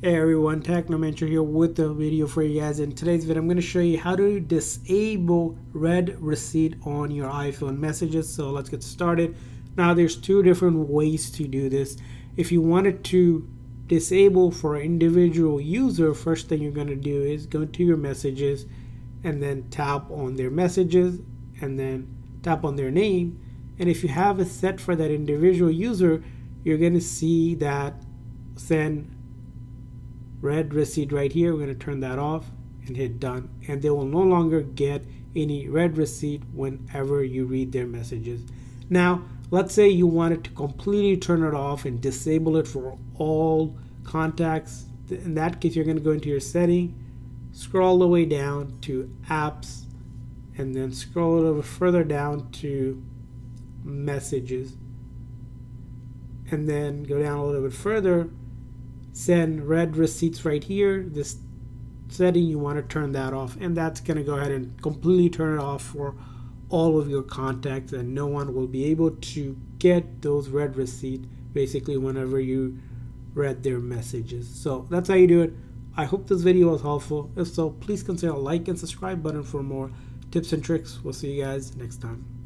Hey everyone, Technomentary here with the video for you guys. In today's video, I'm going to show you how to disable read receipt on your iPhone messages. So let's get started. Now there's two different ways to do this. If you wanted to disable for an individual user, first thing you're going to do is go to your messages and then tap on their messages and then tap on their name. And if you have it set for that individual user, you're going to see that send read receipt right here. We're going to turn that off and hit done. And they will no longer get any read receipt whenever you read their messages. Now, let's say you wanted to completely turn it off and disable it for all contacts. In that case, you're going to go into your setting, scroll all the way down to apps, and then scroll a little further down to messages. And then go down a little bit further send read receipts right here. This setting you want to turn that off and that's going to go ahead and completely turn it off for all of your contacts and no one will be able to get those read receipts basically whenever you read their messages. So that's how you do it. I hope this video was helpful. If so please consider a like and subscribe button for more tips and tricks. We'll see you guys next time